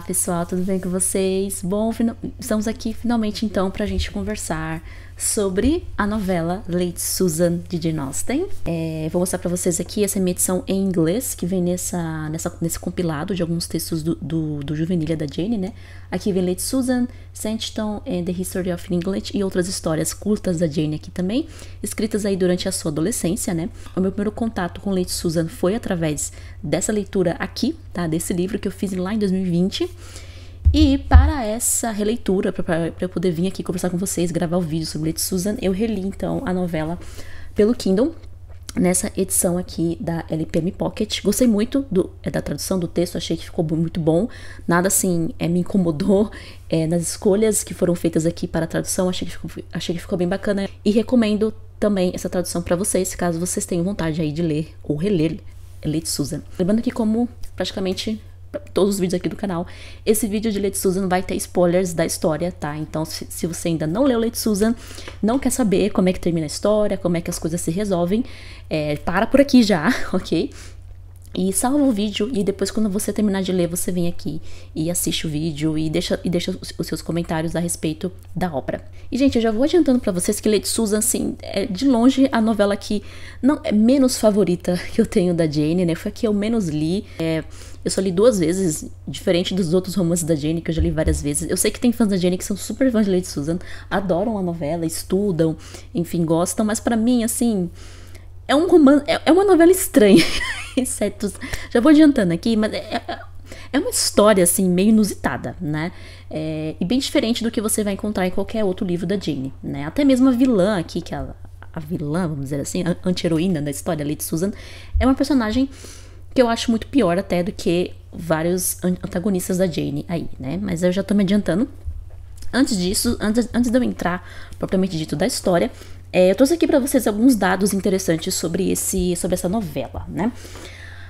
Olá pessoal, tudo bem com vocês? Bom, estamos aqui finalmente então para a gente conversar sobre a novela Lady Susan de Jane Austen. É, vou mostrar para vocês aqui essa é minha edição em inglês que vem nessa, nessa, nesse compilado de alguns textos do, do, do Juvenilha da Jane, né? Aqui vem Lady Susan, Sandstone and the History of England e outras histórias curtas da Jane aqui também, escritas aí durante a sua adolescência, né? O meu primeiro contato com Lady Susan foi através dessa leitura aqui, tá? Desse livro que eu fiz lá em 2020. E para essa releitura, para eu poder vir aqui conversar com vocês, gravar o vídeo sobre Lady Susan, eu reli então a novela pelo Kindle, nessa edição aqui da LPM Pocket. Gostei muito do, é, da tradução do texto, achei que ficou muito bom. Nada assim é, me incomodou é, nas escolhas que foram feitas aqui para a tradução, achei que ficou, achei que ficou bem bacana. E recomendo também essa tradução para vocês, caso vocês tenham vontade aí de ler ou reler Lady Susan. Lembrando que como praticamente todos os vídeos aqui do canal. Esse vídeo de Lady Susan vai ter spoilers da história, tá? Então, se, se, você ainda não leu Lady Susan, não quer saber como é que termina a história, como é que as coisas se resolvem, é, para por aqui já, ok? E salva o vídeo e depois quando você terminar de ler, você vem aqui e assiste o vídeo e deixa, e deixa os, seus comentários a respeito da obra. E gente, eu já vou adiantando para vocês que Lady Susan, assim, é de longe a novela que não é menos favorita que eu tenho da Jane, né? Foi a que eu menos li. É, eu só li duas vezes, diferente dos outros romances da Jane, que eu já li várias vezes. Eu sei que tem fãs da Jane que são super fãs de Lady Susan, adoram a novela, estudam, enfim, gostam, mas para mim, assim, é um romance, é, é uma novela estranha. Exceto, já vou adiantando aqui, mas é, é, é uma história, assim, meio inusitada, né? É, e bem diferente do que você vai encontrar em qualquer outro livro da Jane, né? Até mesmo a vilã aqui, que é a, a vilã, vamos dizer assim, a anti-heroína da história, Lady Susan, é uma personagem que eu acho muito pior até do que vários antagonistas da Jane aí, né? Mas eu já tô me adiantando. Antes disso, antes, antes de eu entrar propriamente dito da história, é, eu trouxe aqui para vocês alguns dados interessantes sobre, esse, sobre essa novela, né?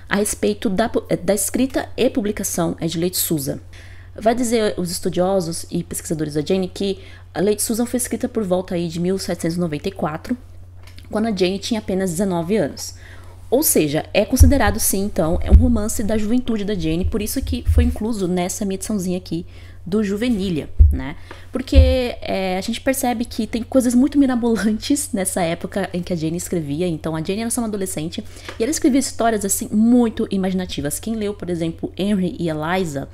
A respeito da, da escrita e publicação de Lady Susan. Vai dizer os estudiosos e pesquisadores da Jane que a Lady Susan foi escrita por volta aí de 1794, quando a Jane tinha apenas 19 anos. Ou seja, é considerado sim, então, é um romance da juventude da Jane, por isso que foi incluso nessa minha ediçãozinha aqui do Juvenilha, né? Porque é, a gente percebe que tem coisas muito mirabolantes nessa época em que a Jane escrevia. Então, a Jane era só uma adolescente e ela escrevia histórias assim muito imaginativas. Quem leu, por exemplo, Henry e Eliza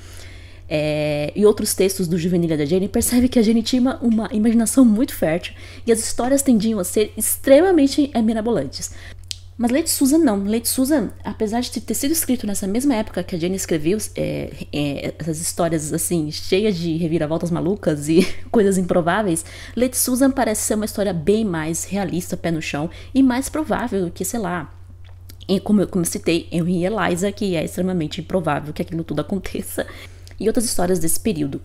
é, e outros textos do Juvenilha da Jane percebe que a Jane tinha uma imaginação muito fértil e as histórias tendiam a ser extremamente é, mirabolantes. Mas Lady Susan não. Lady Susan, apesar de ter sido escrito nessa mesma época que a Jane escreveu é, é, essas histórias assim, cheias de reviravoltas malucas e coisas improváveis, Lady Susan parece ser uma história bem mais realista, pé no chão, e mais provável do que, sei lá, como eu, como eu citei, eu e Eliza, que é extremamente improvável que aquilo tudo aconteça e outras histórias desse período.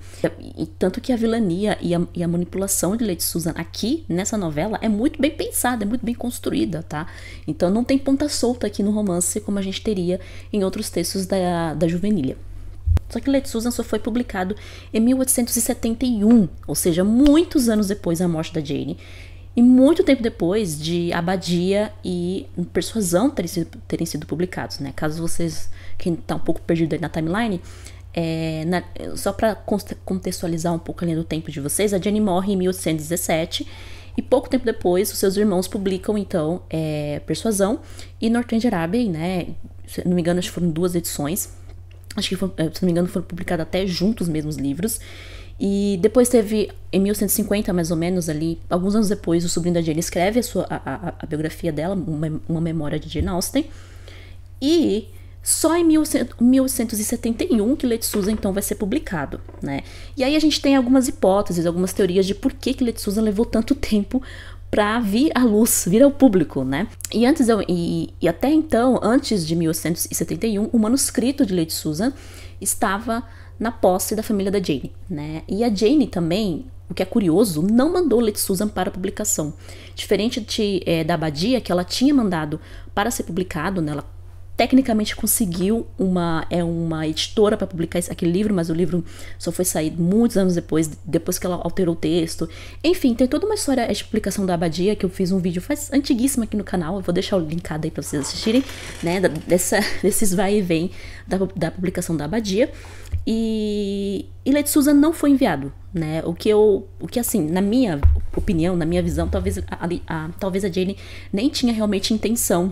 E, tanto que a vilania e a, e a, manipulação de Lady Susan aqui nessa novela é muito bem pensada, é muito bem construída, tá? Então não tem ponta solta aqui no romance como a gente teria em outros textos da, da Juvenilha. Só que Lady Susan só foi publicado em 1871, ou seja, muitos anos depois da morte da Jane, e muito tempo depois de Abadia e Persuasão terem sido, terem sido publicados, né? Caso vocês, quem tá um pouco perdido aí na timeline, é, na, só para contextualizar um pouco a linha do tempo de vocês, a Jenny morre em 1817 e pouco tempo depois os seus irmãos publicam então é, Persuasão e Northanger Abbey, né? Se não me engano, acho que foram duas edições. Acho que, é, se não me engano, foram publicados até juntos os mesmos livros. E depois teve, em 1150 mais ou menos, ali, alguns anos depois, o sobrinho da Jane escreve a, sua, a, a, a biografia dela, uma, uma memória de Jane Austen. E só em 1171 que Letsusa então vai ser publicado, né? E aí a gente tem algumas hipóteses, algumas teorias de por que que Letsusa levou tanto tempo para vir à luz, vir ao público, né? E antes eu, e, e, até então, antes de 1171, o manuscrito de Lady Susan estava na posse da família da Jane, né? E a Jane também, o que é curioso, não mandou Lady Susan para publicação. Diferente de, é, da Abadia, que ela tinha mandado para ser publicado, né? Ela tecnicamente conseguiu uma é uma editora para publicar aquele livro, mas o livro só foi sair muitos anos depois, depois que ela alterou o texto. Enfim, tem toda uma história de publicação da Abadia que eu fiz um vídeo faz antiguíssimo aqui no canal, eu vou deixar o linkado aí para vocês assistirem, né, dessa desses vai e vem da, da publicação da Abadia. E, e Lady Susan não foi enviado, né? O que eu, o que assim, na minha opinião, na minha visão, talvez a, a, a talvez a Jane nem tinha realmente intenção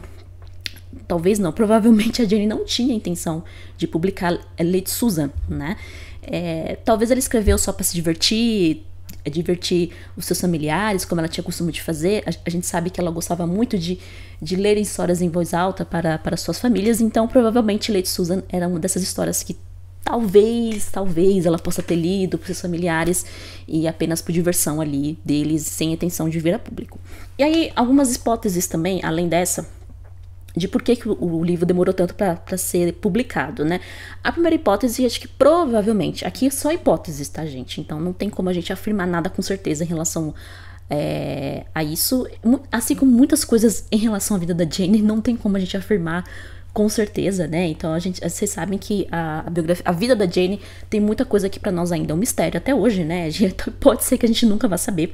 talvez não, provavelmente a Jane não tinha intenção de publicar Lady Susan, né? É, talvez ela escreveu só para se divertir, divertir os seus familiares, como ela tinha costume de fazer. A, a, gente sabe que ela gostava muito de, de ler histórias em voz alta para, para suas famílias, então provavelmente Lady Susan era uma dessas histórias que talvez, talvez ela possa ter lido para seus familiares e apenas por diversão ali deles, sem intenção de vir a público. E aí, algumas hipóteses também, além dessa, de por que, que o, livro demorou tanto para ser publicado, né? A primeira hipótese, acho que provavelmente, aqui é só hipóteses, tá, gente? Então não tem como a gente afirmar nada com certeza em relação é, a isso. Assim como muitas coisas em relação à vida da Jane, não tem como a gente afirmar com certeza, né? Então a gente, vocês sabem que a, a biografia, a vida da Jane tem muita coisa que para nós ainda é um mistério até hoje, né? Pode ser que a gente nunca vá saber.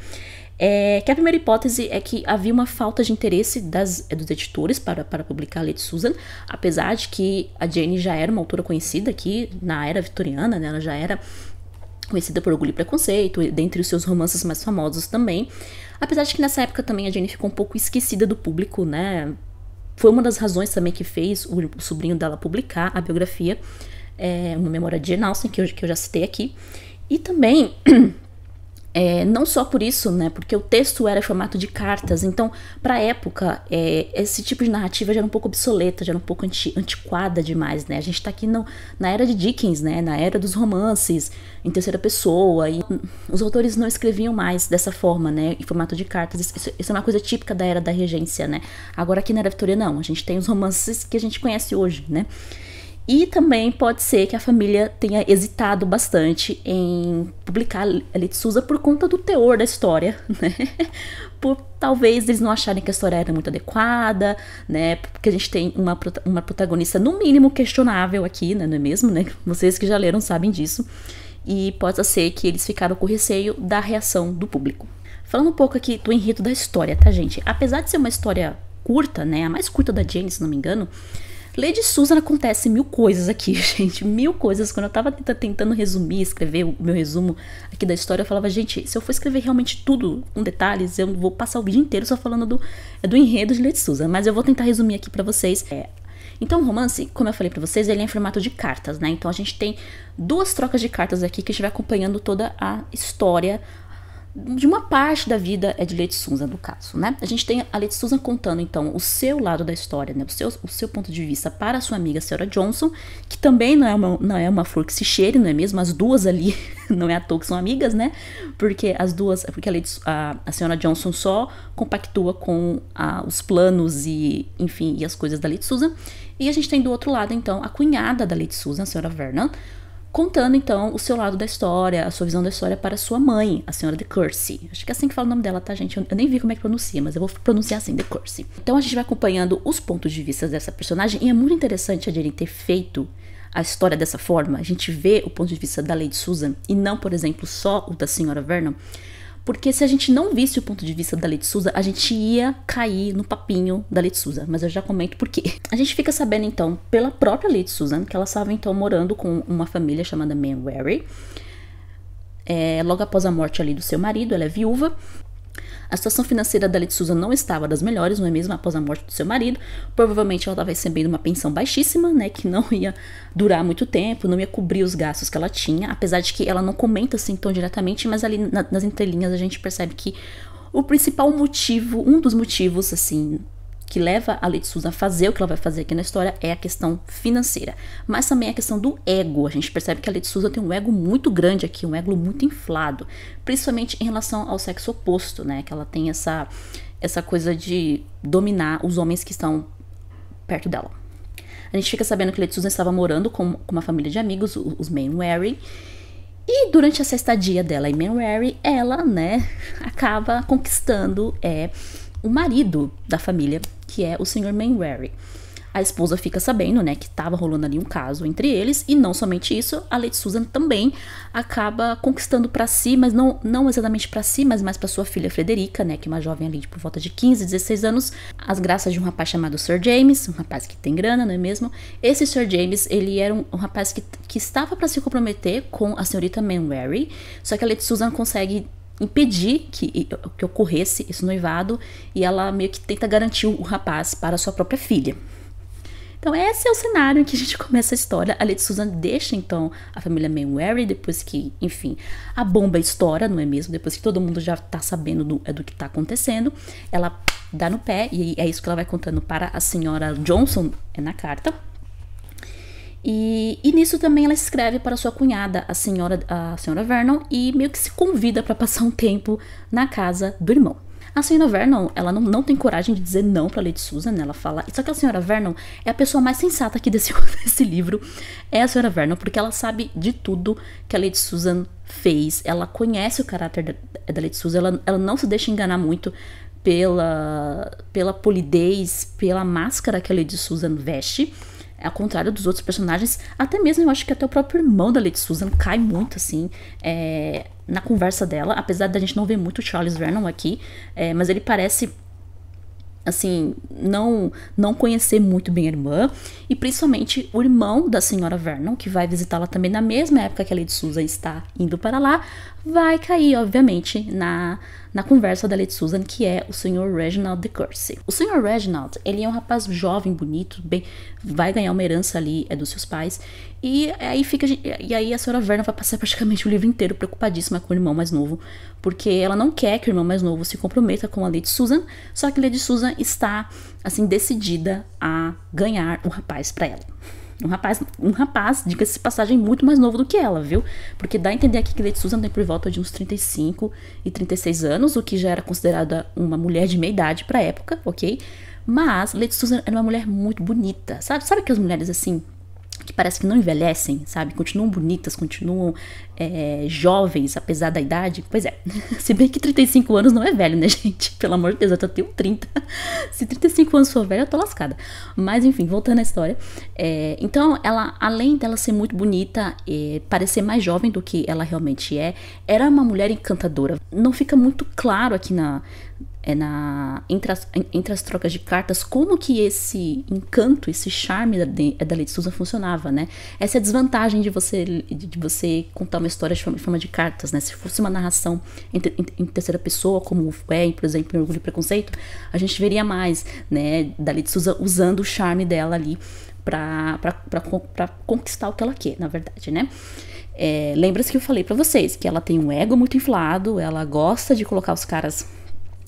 É, que a primeira hipótese é que havia uma falta de interesse das, dos editores para, para publicar Lady Susan, apesar de que a Jane já era uma autora conhecida aqui na era vitoriana, né? ela já era conhecida por Orgulho e Preconceito, dentre os seus romances mais famosos também. Apesar de que nessa época também a Jane ficou um pouco esquecida do público, né? Foi uma das razões também que fez o, o sobrinho dela publicar a biografia, é, uma memória de Jane Austen, que eu, que eu já citei aqui. E também É, não só por isso, né? Porque o texto era formato de cartas, então, para a época, é, esse tipo de narrativa já era um pouco obsoleta, já era um pouco anti, antiquada demais, né? A gente tá aqui no, na era de Dickens, né? Na era dos romances em terceira pessoa, e os autores não escreviam mais dessa forma, né? Em formato de cartas. Isso, isso é uma coisa típica da era da regência, né? Agora aqui na era vitoriana, não. A gente tem os romances que a gente conhece hoje, né? E também pode ser que a família tenha hesitado bastante em publicar a Litsusa por conta do teor da história, né? Por talvez eles não acharem que a história era muito adequada, né? Porque a gente tem uma, uma protagonista, no mínimo, questionável aqui, né? Não é mesmo, né? Vocês que já leram sabem disso. E pode ser que eles ficaram com receio da reação do público. Falando um pouco aqui do enredo da história, tá, gente? Apesar de ser uma história curta, né? A mais curta da Jane, se não me engano Lady Susan acontece mil coisas aqui, gente, mil coisas. Quando eu tava tentando resumir, escrever o meu resumo aqui da história, eu falava, gente, se eu for escrever realmente tudo com detalhes, eu vou passar o vídeo inteiro só falando do, do enredo de Lady Susan. Mas eu vou tentar resumir aqui para vocês. É, então, o romance, como eu falei para vocês, ele é em formato de cartas, né? Então a gente tem duas trocas de cartas aqui que a gente vai acompanhando toda a história de uma parte da vida é de Lady Susan, no caso, né? A gente tem a Lady Susan contando, então, o seu lado da história, né? O seu, o seu ponto de vista para a sua amiga Sarah Johnson, que também não é uma, não é uma flor que se cheire, não é mesmo? As duas ali, não é à toa que são amigas, né? Porque as duas, porque a, a, a senhora Johnson só compactua com a, os planos e, enfim, e as coisas da Lady Susan. E a gente tem do outro lado, então, a cunhada da Lady Susan, a senhora Vernon, contando então o seu lado da história, a sua visão da história para sua mãe, a senhora de Courcy. Acho que é assim que fala o nome dela, tá, gente? Eu, nem vi como é que pronuncia, mas eu vou pronunciar assim, de Courcy. Então a gente vai acompanhando os pontos de vista dessa personagem e é muito interessante a Jane ter feito a história dessa forma. A gente vê o ponto de vista da Lady Susan e não, por exemplo, só o da senhora Vernon, porque se a gente não visse o ponto de vista da Lady Susan, a gente ia cair no papinho da Lady Susan. Mas eu já comento por quê. A gente fica sabendo, então, pela própria Lady Susan, que ela estava, então, morando com uma família chamada Manwary. É, logo após a morte ali do seu marido, ela é viúva. A situação financeira da Lady Susan não estava das melhores, não é mesmo? Após a morte do seu marido. Provavelmente ela estava recebendo uma pensão baixíssima, né? Que não ia durar muito tempo, não ia cobrir os gastos que ela tinha. Apesar de que ela não comenta assim tão diretamente, mas ali na, nas entrelinhas a gente percebe que o principal motivo, um dos motivos, assim, que leva a Lady Susan a fazer o que ela vai fazer aqui na história é a questão financeira, mas também a questão do ego. A gente percebe que a Lady Susan tem um ego muito grande aqui, um ego muito inflado, principalmente em relação ao sexo oposto, né? Que ela tem essa essa coisa de dominar os homens que estão perto dela. A gente fica sabendo que Lady Susan estava morando com, com uma família de amigos, os Mainwaring, e durante essa estadia dela em Mainwaring, ela, né, acaba conquistando é, o marido da família, que é o Sr. Mainwaring. A esposa fica sabendo, né, que tava rolando ali um caso entre eles, e não somente isso, a Lady Susan também acaba conquistando para si, mas não, não exatamente para si, mas mais para sua filha Frederica, né, que é uma jovem ali por volta de 15, 16 anos, as graças de um rapaz chamado Sir James, um rapaz que tem grana, não é mesmo? Esse Sir James, ele era um, um rapaz que, que estava para se comprometer com a senhorita Manwary, só que a Lady Susan consegue impedir que, que ocorresse esse noivado e ela meio que tenta garantir o rapaz para sua própria filha. Então, esse é o cenário em que a gente começa a história. A Lady Susan deixa, então, a família Mainwaring, depois que, enfim, a bomba estoura, não é mesmo? Depois que todo mundo já tá sabendo do, do que tá acontecendo, ela dá no pé, e é isso que ela vai contando para a senhora Johnson é na carta. E, e, nisso também ela escreve para sua cunhada, a senhora, a senhora Vernon, e meio que se convida para passar um tempo na casa do irmão. A senhora Vernon, ela não, não tem coragem de dizer não para Lady Susan, né? Ela fala. Só que a senhora Vernon é a pessoa mais sensata aqui desse, desse livro. É a senhora Vernon, porque ela sabe de tudo que a Lady Susan fez. Ela conhece o caráter da, da Lady Susan, ela, ela não se deixa enganar muito pela, pela polidez, pela máscara que a Lady Susan veste. Ao contrário dos outros personagens, até mesmo eu acho que até o próprio irmão da Lady Susan cai muito, assim, é, na conversa dela. Apesar da gente não ver muito Charles Vernon aqui, é, mas ele parece assim, não não conhecer muito bem a irmã, e principalmente o irmão da senhora Vernon, que vai visitá-la também na mesma época que a Lady Susan está indo para lá, vai cair, obviamente, na na conversa da Lady Susan, que é o senhor Reginald de Courcy. O senhor Reginald, ele é um rapaz jovem, bonito, bem, vai ganhar uma herança ali é dos seus pais, e aí fica e aí a senhora Vernon vai passar praticamente o livro inteiro preocupadíssima com o irmão mais novo, porque ela não quer que o irmão mais novo se comprometa com a Lady Susan, só que a Lady Susan está assim decidida a ganhar o rapaz para ela. Um rapaz, um rapaz, diga-se passagem, muito mais novo do que ela, viu? Porque dá a entender aqui que Lady Susan tem por volta de uns 35 e 36 anos, o que já era considerada uma mulher de meia idade pra época, ok? Mas Lady Susan era uma mulher muito bonita, sabe? Sabe aquelas mulheres assim, que parece que não envelhecem, sabe? Continuam bonitas, continuam é, jovens, apesar da idade. Pois é, se bem que 35 anos não é velho, né, gente? Pelo amor de Deus, eu tenho 30. se 35 anos for velho, eu tô lascada. Mas enfim, voltando à história. É, então, ela, além dela ser muito bonita, e parecer mais jovem do que ela realmente é, era uma mulher encantadora. Não fica muito claro aqui na, é na, entre, as, entre as trocas de cartas, como que esse encanto, esse charme da, da Lady Susan funcionava, né? Essa é a desvantagem de você, de você contar uma história de forma, de, forma de cartas, né? Se fosse uma narração em, em, em, terceira pessoa, como é, por exemplo, em Orgulho e Preconceito, a gente veria mais, né, da Lady Susan usando o charme dela ali para conquistar o que ela quer, na verdade, né? É, Lembra-se que eu falei para vocês que ela tem um ego muito inflado, ela gosta de colocar os caras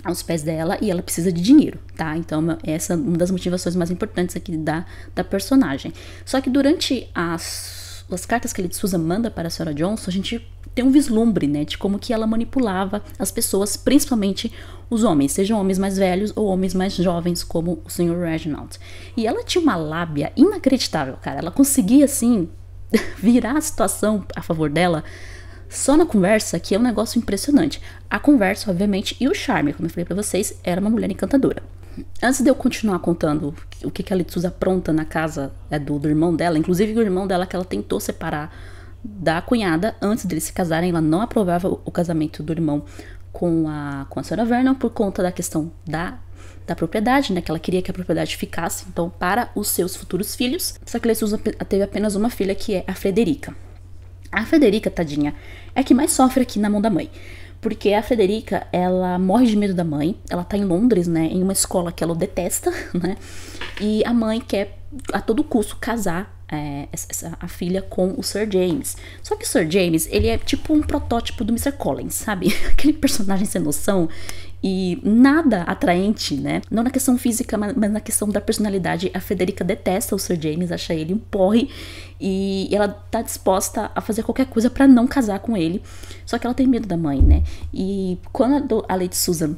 aos pés dela e ela precisa de dinheiro, tá? Então, essa é uma das motivações mais importantes aqui da, da personagem. Só que durante as, as cartas que ele de Susan manda para a senhora Johnson, a gente tem um vislumbre, né, de como que ela manipulava as pessoas, principalmente os homens, sejam homens mais velhos ou homens mais jovens, como o Sr. Reginald. E ela tinha uma lábia inacreditável, cara. Ela conseguia, assim, virar a situação a favor dela só na conversa, que é um negócio impressionante. A conversa, obviamente, e o charme, como eu falei para vocês, era uma mulher encantadora. Antes de eu continuar contando o que, que a Litsuza apronta na casa é, do, do irmão dela, inclusive o irmão dela que ela tentou separar da cunhada antes deles se casarem, ela não aprovava o, casamento do irmão com a, com a senhora Vernon por conta da questão da, da propriedade, né? Que ela queria que a propriedade ficasse, então, para os seus futuros filhos. Só que Litsuza teve apenas uma filha, que é a Frederica. A Frederica, tadinha, é a que mais sofre aqui na mão da mãe. Porque a Frederica, ela morre de medo da mãe. Ela tá em Londres, né? Em uma escola que ela detesta, né? E a mãe quer a todo custo casar é, essa, a filha com o Sir James. Só que o Sir James, ele é tipo um protótipo do Mr. Collins, sabe? Aquele personagem sem noção e nada atraente, né? Não na questão física, mas, na questão da personalidade. A Frederica detesta o Sir James, acha ele um porre e ela tá disposta a fazer qualquer coisa para não casar com ele. Só que ela tem medo da mãe, né? E quando a Lady Susan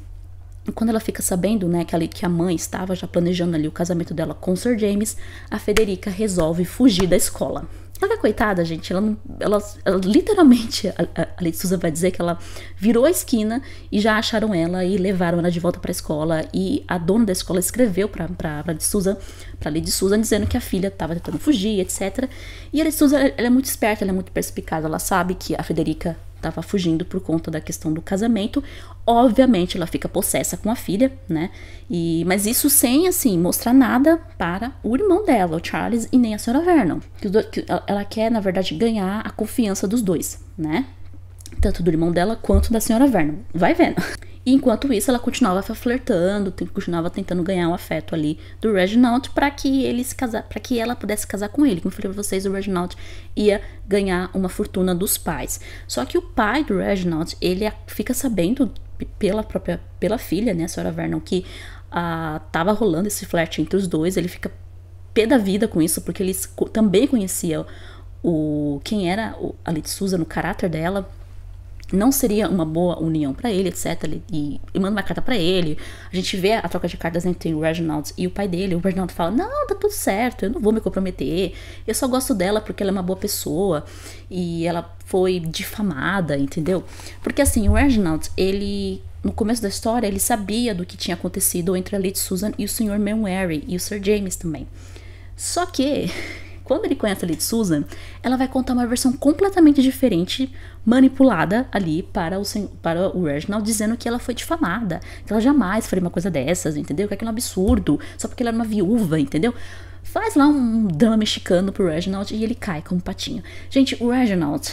quando ela fica sabendo, né, que a, que a mãe estava já planejando ali o casamento dela com Sir James, a Federica resolve fugir da escola. Só que a coitada, gente, ela, ela, ela literalmente, a, a Lady Susan vai dizer que ela virou a esquina e já acharam ela e levaram ela de volta para a escola. E a dona da escola escreveu para pra, Lady Susan, pra Lady Susan, dizendo que a filha estava tentando fugir, etc. E a Lady Susan, ela é muito esperta, ela é muito perspicaz, ela sabe que a Federica estava fugindo por conta da questão do casamento. Obviamente, ela fica possessa com a filha, né? E, mas isso sem, assim, mostrar nada para o irmão dela, o Charles, e nem a senhora Vernon. Que, que ela quer, na verdade, ganhar a confiança dos dois, né? Tanto do irmão dela quanto da senhora Vernon. Vai vendo. E enquanto isso, ela continuava flertando, continuava tentando ganhar o afeto ali do Reginald para que ele se casar, para que ela pudesse casar com ele. Como eu falei pra vocês, o Reginald ia ganhar uma fortuna dos pais. Só que o pai do Reginald, ele fica sabendo pela própria pela filha, né, a senhora Vernon, que ah, tava rolando esse flerte entre os dois. Ele fica pé da vida com isso, porque ele também conhecia o quem era a Lady Susan, no caráter dela não seria uma boa união para ele, etc. E, e, manda uma carta para ele. A gente vê a troca de cartas entre o Reginald e o pai dele. O Reginald fala: Não, tá tudo certo, eu não vou me comprometer. Eu só gosto dela porque ela é uma boa pessoa. E ela foi difamada, entendeu? Porque assim, o Reginald, ele. No começo da história, ele sabia do que tinha acontecido entre a Lady Susan e o Sr. Manwary e o Sir James também. Só que quando ele conhece a Lady Susan, ela vai contar uma versão completamente diferente, manipulada ali para o, para o Reginald, dizendo que ela foi difamada, que ela jamais faria uma coisa dessas, entendeu? Que aquilo é um absurdo, só porque ela era uma viúva, entendeu? Faz lá um drama mexicano pro Reginald e ele cai como um patinho. Gente, o Reginald,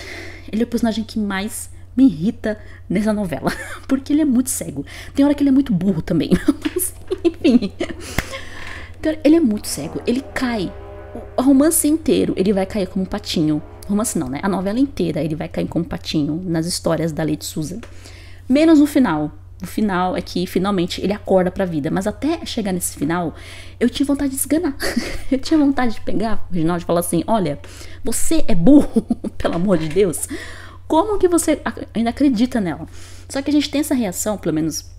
ele é o personagem que mais me irrita nessa novela, porque ele é muito cego. Tem hora que ele é muito burro também, mas enfim. Ele é muito cego, ele cai o romance inteiro ele vai cair como um patinho. Romance não, né? A novela inteira ele vai cair como patinho nas histórias da Lady Susan. Menos no final. O final é que finalmente ele acorda pra vida. Mas até chegar nesse final, eu tinha vontade de esganar. eu tinha vontade de pegar o Reginaldo e falar assim: olha, você é burro, pelo amor de Deus. Como que você ainda acredita nela? Só que a gente tem essa reação, pelo menos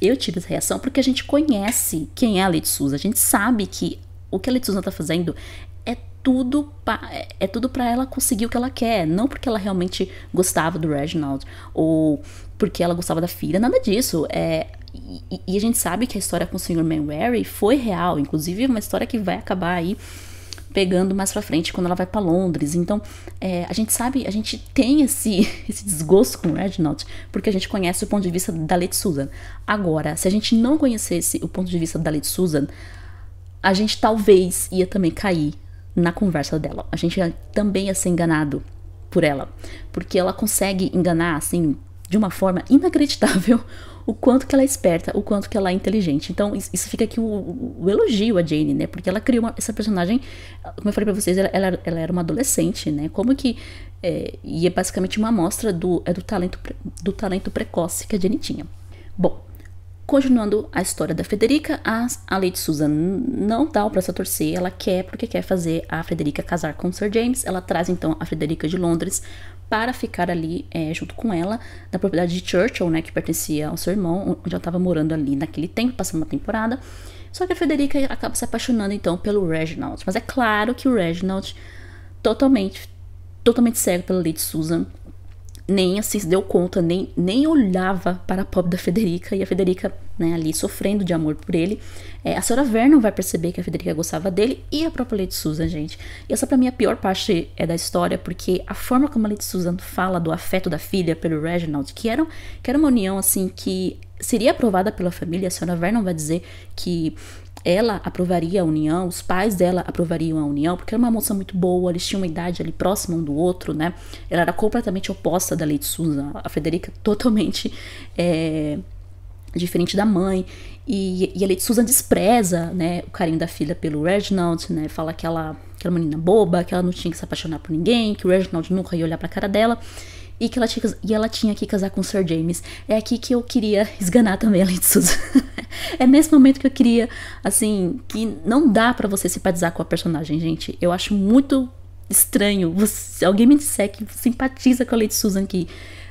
eu tive essa reação, porque a gente conhece quem é a Lady Susan. A gente sabe que o que a Letizia tá fazendo é tudo pra, é tudo para ela conseguir o que ela quer, não porque ela realmente gostava do Reginald ou porque ela gostava da filha, nada disso. É, e, e a gente sabe que a história com o Sr. Manwary foi real, inclusive é uma história que vai acabar aí pegando mais pra frente quando ela vai para Londres. Então, é, a gente sabe, a gente tem esse, esse desgosto com o Reginald porque a gente conhece o ponto de vista da Lady Susan. Agora, se a gente não conhecesse o ponto de vista da Lady Susan, a gente talvez ia também cair na conversa dela. A gente ia, também ia ser enganado por ela, porque ela consegue enganar assim de uma forma inacreditável o quanto que ela é esperta, o quanto que ela é inteligente. Então, isso fica aqui o, o, elogio a Jane, né? Porque ela criou uma, essa personagem, como eu falei pra vocês, ela, ela, ela era uma adolescente, né? Como que. É, e é basicamente uma amostra do, é do, talento, do talento precoce que a Jane tinha. Bom, Continuando a história da Frederica, a, a Lady Susan não dá o braço a torcer, ela quer porque quer fazer a Frederica casar com Sir James. Ela traz então a Frederica de Londres para ficar ali é, junto com ela na propriedade de Churchill, né, que pertencia ao seu irmão, onde ela estava morando ali naquele tempo, passando uma temporada. Só que a Frederica acaba se apaixonando então pelo Reginald. Mas é claro que o Reginald, totalmente, totalmente cego pela Lady Susan, nem assim se deu conta, nem, nem olhava para a pobre da Federica e a Federica, né, ali sofrendo de amor por ele. É, a senhora Vernon vai perceber que a Federica gostava dele e a própria Lady Susan, gente. E essa para mim é a pior parte é da história, porque a forma como a Lady Susan fala do afeto da filha pelo Reginald, que era, que era uma união assim que seria aprovada pela família, a senhora Vernon vai dizer que ela aprovaria a união, os pais dela aprovariam a união, porque era uma moça muito boa, eles tinham uma idade ali próxima um do outro, né? Ela era completamente oposta da Lady Susan, a Federica totalmente é, diferente da mãe. E, e a Lady Susan despreza, né, o carinho da filha pelo Reginald, né? Fala que ela, que era uma menina boba, que ela não tinha que se apaixonar por ninguém, que o Reginald nunca ia olhar pra cara dela e que ela tinha, e ela tinha que casar com o Sir James. É aqui que eu queria esganar também a Lady Susan. é nesse momento que eu queria, assim, que não dá para você simpatizar com a personagem, gente. Eu acho muito estranho. Você, alguém me disser que simpatiza com a Lady Susan, que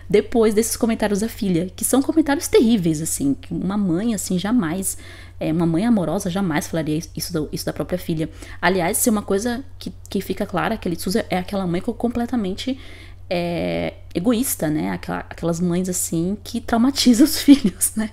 depois desses comentários da filha, que são comentários terríveis, assim, que uma mãe, assim, jamais, é, uma mãe amorosa jamais falaria isso, do, isso da própria filha. Aliás, se é uma coisa que, que fica clara, que a Litsuza é aquela mãe completamente é, egoísta, né? Aquela, aquelas mães assim que traumatizam os filhos, né?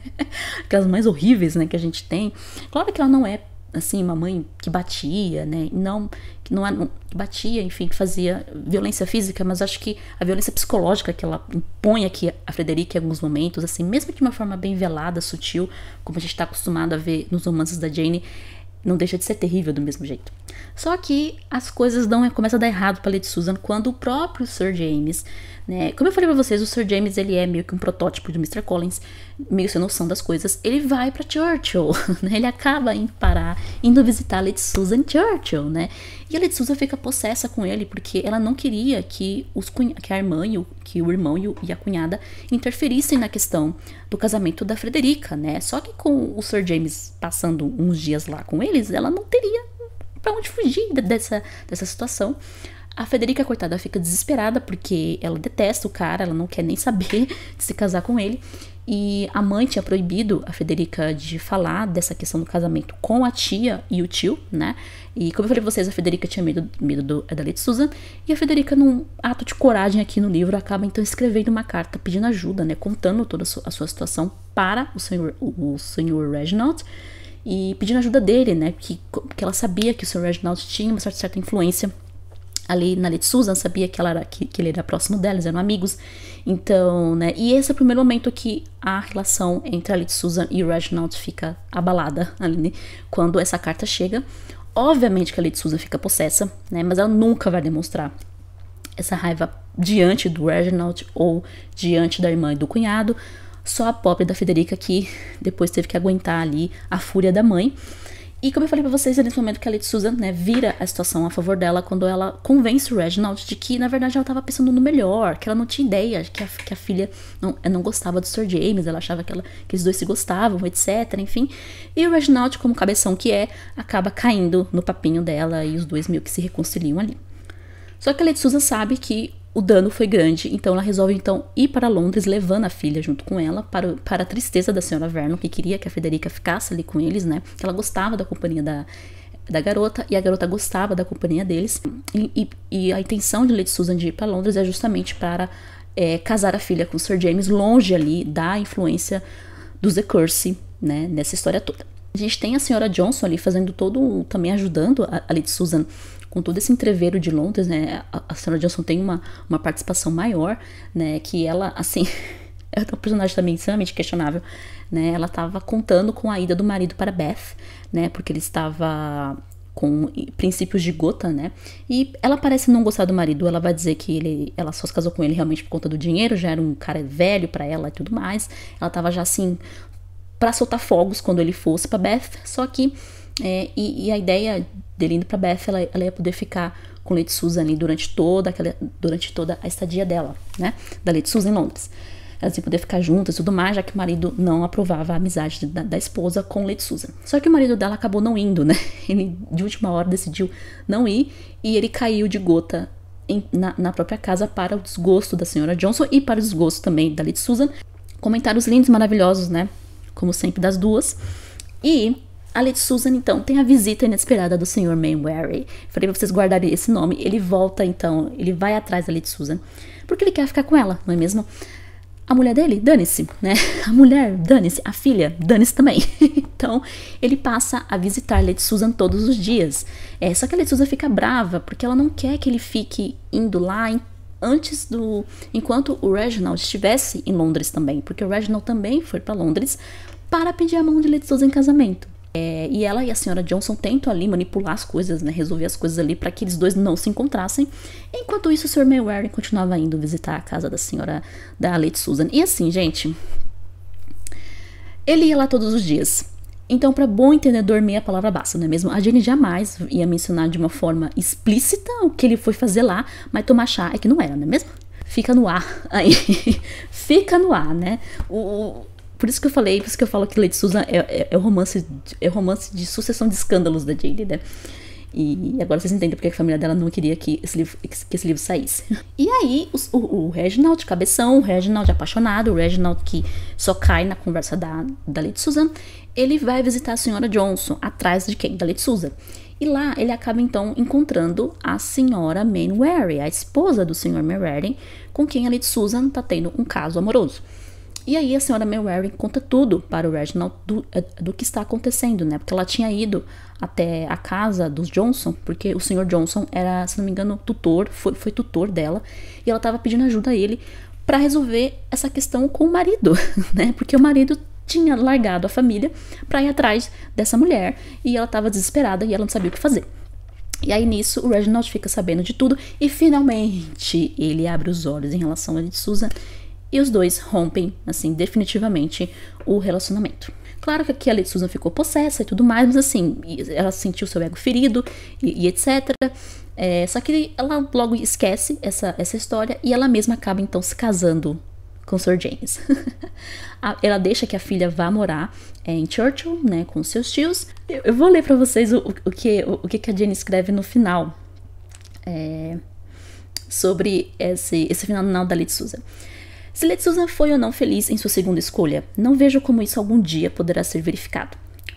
Aquelas mães horríveis, né, que a gente tem. Claro que ela não é assim uma mãe que batia, né? Não que não, não que batia, enfim, que fazia violência física, mas acho que a violência psicológica que ela impõe aqui a Frederica em alguns momentos, assim, mesmo de uma forma bem velada, sutil, como a gente está acostumado a ver nos romances da Jane, não deixa de ser terrível do mesmo jeito. Só que as coisas dão, começam a dar errado para Lady Susan quando o próprio Sir James, né, como eu falei para vocês, o Sir James ele é meio que um protótipo do Mr. Collins, meio sem noção das coisas. Ele vai para Churchill, né, ele acaba indo parar, indo visitar a Lady Susan Churchill, né? E a Lady Susan fica possessa com ele porque ela não queria que, os que a irmã e o, que o irmão e a cunhada interferissem na questão do casamento da Frederica, né? Só que com o Sir James passando uns dias lá com eles, ela não teria para onde fugir dessa, dessa situação. A Federica, coitada, fica desesperada porque ela detesta o cara, ela não quer nem saber de se casar com ele. E a mãe tinha proibido a Federica de falar dessa questão do casamento com a tia e o tio, né? E como eu falei pra vocês, a Federica tinha medo, medo do, da Lady Susan. E a Federica, num ato de coragem aqui no livro, acaba então escrevendo uma carta pedindo ajuda, né? Contando toda a sua, a sua situação para o senhor, o, senhor Reginald e pedindo ajuda dele, né? Que, que ela sabia que o Sr. Reginald tinha uma certa, certa influência ali na Lady Susan, sabia que, ela era, que, que ele era próximo dela, eles eram amigos. Então, né? E esse é o primeiro momento que a relação entre a Lady Susan e o Reginald fica abalada ali, né? Quando essa carta chega. Obviamente que a Lady Susan fica possessa, né? Mas ela nunca vai demonstrar essa raiva diante do Reginald ou diante da irmã e do cunhado, só a pobre da Federica que depois teve que aguentar ali a fúria da mãe. E como eu falei pra vocês, é nesse momento que a Lady Susan, né, vira a situação a favor dela quando ela convence o Reginald de que, na verdade, ela tava pensando no melhor, que ela não tinha ideia, que a, que a filha não, não gostava do Sir James, ela achava que, ela, que os dois se gostavam, etc, enfim. E o Reginald, como cabeção que é, acaba caindo no papinho dela e os dois meio que se reconciliam ali. Só que a Lady Susan sabe que o dano foi grande, então ela resolve então ir para Londres, levando a filha junto com ela, para, para a tristeza da senhora Vernon, que queria que a Federica ficasse ali com eles, né? Ela gostava da companhia da, da garota e a garota gostava da companhia deles. E, e, e a intenção de Lady Susan de ir para Londres é justamente para é, casar a filha com Sir James, longe ali da influência do The Curse, né? Nessa história toda. A gente tem a senhora Johnson ali fazendo todo, também ajudando a, a Lady Susan com todo esse entreveiro de Londres, né, a, Sarah Johnson tem uma, uma participação maior, né, que ela, assim, é um personagem também extremamente questionável, né, ela estava contando com a ida do marido para Beth, né, porque ele estava com princípios de gota, né? E ela parece não gostar do marido, ela vai dizer que ele, ela só se casou com ele realmente por conta do dinheiro, já era um cara velho para ela e tudo mais. Ela tava já assim para soltar fogos quando ele fosse para Beth, só que é, e, e, a ideia dele indo pra Beth, ela, ela ia poder ficar com Lady Susan ali durante toda, aquela, durante toda a estadia dela, né? Da Lady Susan em Londres. Elas iam poder ficar juntas e tudo mais, já que o marido não aprovava a amizade da, da, esposa com Lady Susan. Só que o marido dela acabou não indo, né? Ele, de última hora, decidiu não ir e ele caiu de gota em, na, na, própria casa para o desgosto da senhora Johnson e para o desgosto também da Lady Susan. Comentários lindos, maravilhosos, né? Como sempre, das duas. E a Lady Susan, então, tem a visita inesperada do Sr. Mainwaring. Falei pra vocês guardarem esse nome. Ele volta, então, ele vai atrás da Lady Susan. Porque ele quer ficar com ela, não é mesmo? A mulher dele, dane-se, né? A mulher, dane-se. A filha, dane-se também. então, ele passa a visitar Lady Susan todos os dias. É, só que a Lady Susan fica brava, porque ela não quer que ele fique indo lá antes do enquanto o Reginald estivesse em Londres também, porque o Reginald também foi para Londres para pedir a mão de Lady Susan em casamento. É, e ela e a senhora Johnson tentam ali manipular as coisas, né, resolver as coisas ali para que eles dois não se encontrassem. Enquanto isso, o Sr. Mayweather continuava indo visitar a casa da senhora da Lady Susan. E assim, gente, ele ia lá todos os dias. Então, para bom entendedor, meia palavra basta, não é mesmo? A Jenny jamais ia mencionar de uma forma explícita o que ele foi fazer lá, mas tomar chá é que não era, não é mesmo? Fica no ar aí. Fica no ar, né? O, por isso que eu falei, por isso que eu falo que Lady Susan é, é, é, romance, é romance de sucessão de escândalos da Jane, né? E agora vocês entendem porque a família dela não queria que esse livro, que esse livro saísse. E aí, o, o, o Reginald, cabeção, o Reginald apaixonado, o Reginald que só cai na conversa da, da Lady Susan, ele vai visitar a senhora Johnson, atrás de quem? Da Lady Susan. E lá ele acaba então encontrando a senhora Mainwaring, a esposa do senhor Mainwaring, com quem a Lady Susan está tendo um caso amoroso. E aí a senhora Mainwaring conta tudo para o Reginald do, eh, do que está acontecendo, né? Porque ela tinha ido até a casa dos Johnson, porque o senhor Johnson era, se não me engano, tutor, foi, foi tutor dela, e ela estava pedindo ajuda a ele para resolver essa questão com o marido, né? Porque o marido tinha largado a família para ir atrás dessa mulher e ela estava desesperada e ela não sabia o que fazer. E aí nisso o Reginald fica sabendo de tudo e finalmente ele abre os olhos em relação a Susan e os dois rompem, assim, definitivamente o relacionamento. Claro que aqui a Lady Susan ficou possessa e tudo mais, mas assim, ela sentiu seu ego ferido e, e etc. É, só que ela logo esquece essa, essa história e ela mesma acaba então se casando com Sir James. ela deixa que a filha vá morar é, em Churchill, né, com seus tios. Eu, eu vou ler para vocês o, o, que, o, o, que a Jane escreve no final é, sobre esse, esse final da Lady Susan. Se Lady Susan foi ou não feliz em sua segunda escolha, não vejo como isso algum dia poderá ser verificado.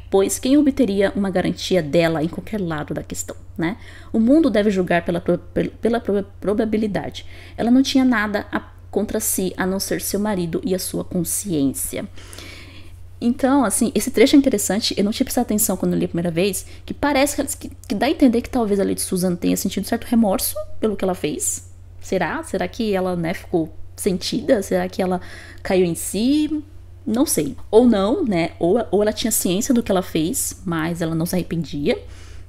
Pois quem obteria uma garantia dela em qualquer lado da questão, né? O mundo deve julgar pela, pela probabilidade. Ela não tinha nada a, contra si a não ser seu marido e a sua consciência. Então, assim, esse trecho é interessante. Eu não tinha prestado atenção quando eu li a primeira vez, que parece que, que dá a entender que talvez a Lady Susan tenha sentido certo remorso pelo que ela fez. Será? Será que ela, né, ficou sentida? Será que ela caiu em si? Não sei. Ou não, né? Ou, ou ela tinha ciência do que ela fez, mas ela não se arrependia.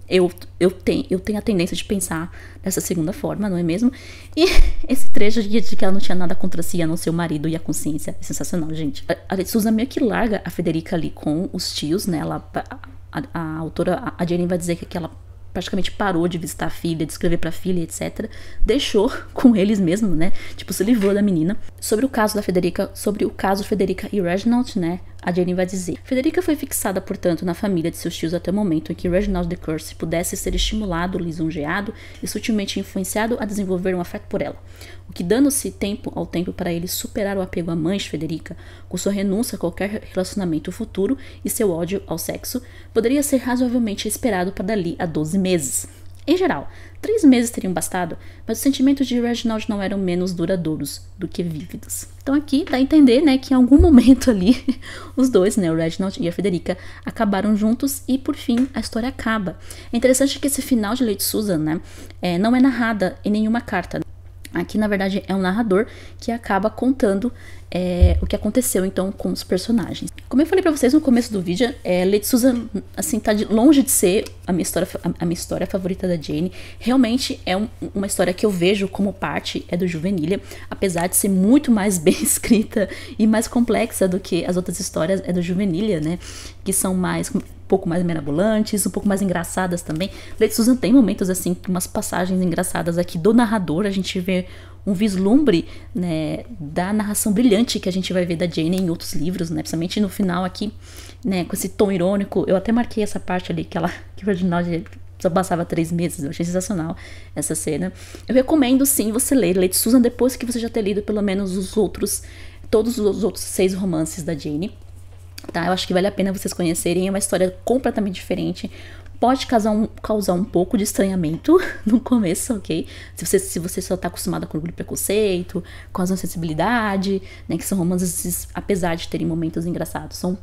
Eu, eu, tenho, eu tenho a tendência de pensar dessa segunda forma, não é mesmo? E esse trecho de, de que ela não tinha nada contra si, a não ser o marido e a consciência, é sensacional, gente. A, a Susan meio que larga a Federica ali com os tios, né? Ela, a, a, a autora, a Jane vai dizer que, ela praticamente parou de visitar a filha, de escrever para a filha, etc. Deixou com eles mesmo, né? Tipo, se livrou da menina. Sobre o caso da Federica, sobre o caso Federica e Reginald, né? A Jane vai dizer: Federica foi fixada, portanto, na família de seus tios até o momento em que Reginald de Courcy pudesse ser estimulado, lisonjeado e sutilmente influenciado a desenvolver um afeto por ela. O que, dando-se tempo ao tempo para ele superar o apego à mãe de Federica, com sua renúncia a qualquer relacionamento futuro e seu ódio ao sexo, poderia ser razoavelmente esperado para dali a 12 meses. Em geral, três meses teriam bastado, mas os sentimentos de Reginald não eram menos duradouros do que vívidos. Então aqui dá a entender, né, que em algum momento ali, os dois, né, o Reginald e a Federica, acabaram juntos e por fim a história acaba. É interessante que esse final de Lady Susan, né, é, não é narrada em nenhuma carta. Aqui, na verdade, é um narrador que acaba contando é, o que aconteceu então com os personagens. Como eu falei para vocês no começo do vídeo, é, Lady Susan, assim, tá de, longe de ser a minha história, a, minha história favorita da Jane. Realmente é um, uma história que eu vejo como parte é do Juvenilha, apesar de ser muito mais bem escrita e mais complexa do que as outras histórias é do Juvenilha, né? Que são mais um pouco mais mirabolantes, um pouco mais engraçadas também. Lady Susan tem momentos assim, umas passagens engraçadas aqui do narrador, a gente vê um vislumbre né, da narração brilhante que a gente vai ver da Jane em outros livros, né, principalmente no final aqui, né, com esse tom irônico. Eu até marquei essa parte ali que ela que o Reginald só passava três meses, eu achei sensacional essa cena. Eu recomendo sim você ler Lady Susan depois que você já ter lido pelo menos os outros, todos os outros seis romances da Jane tá? Eu acho que vale a pena vocês conhecerem. É uma história completamente diferente. Pode causar um, causar um pouco de estranhamento no começo, ok? Se você, se você só tá acostumado com o preconceito, com a sensibilidade, né? Que são romances, apesar de terem momentos engraçados, são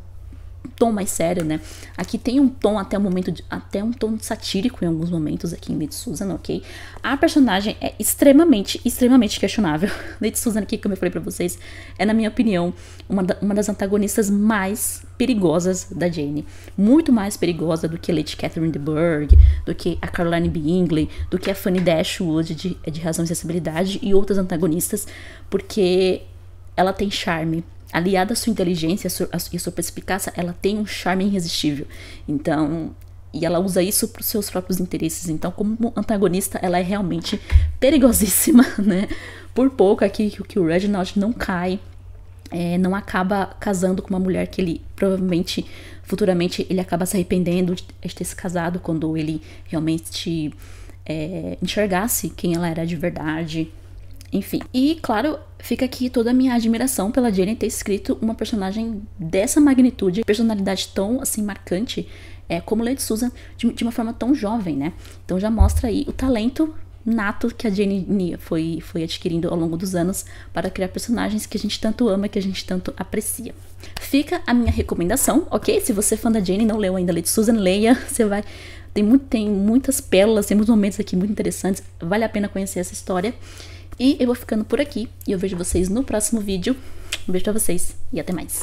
tom mais sério, né? Aqui tem um tom até um momento de, até um tom satírico em alguns momentos aqui em Lady Susan, ok? A personagem é extremamente, extremamente questionável. Lady Susan aqui, como eu falei para vocês, é na minha opinião uma, da, uma das antagonistas mais perigosas da Jane. Muito mais perigosa do que Lady Catherine de Bourgh, do que a Caroline Bingley, do que a Fanny Dashwood de, de Razão e Sensibilidade e outras antagonistas, porque ela tem charme, aliada à sua inteligência e à sua perspicácia, ela tem um charme irresistível. Então, e ela usa isso para os seus próprios interesses. Então, como antagonista, ela é realmente perigosíssima, né? Por pouco aqui que o Reginald não cai, é, não acaba casando com uma mulher que ele provavelmente futuramente ele acaba se arrependendo de ter se casado quando ele realmente é, enxergasse quem ela era de verdade. Enfim. E, claro, fica aqui toda a minha admiração pela Jane ter escrito uma personagem dessa magnitude, personalidade tão, assim, marcante, é, como Lady Susan, de, de uma forma tão jovem, né? Então já mostra aí o talento nato que a Jane foi, foi adquirindo ao longo dos anos para criar personagens que a gente tanto ama, que a gente tanto aprecia. Fica a minha recomendação, ok? Se você é fã da Jane e não leu ainda Lady Susan, leia. Você vai tem, muito, tem muitas pérolas, tem muitos momentos aqui muito interessantes. Vale a pena conhecer essa história. E eu vou ficando por aqui. E eu vejo vocês no próximo vídeo. Um beijo pra vocês e até mais.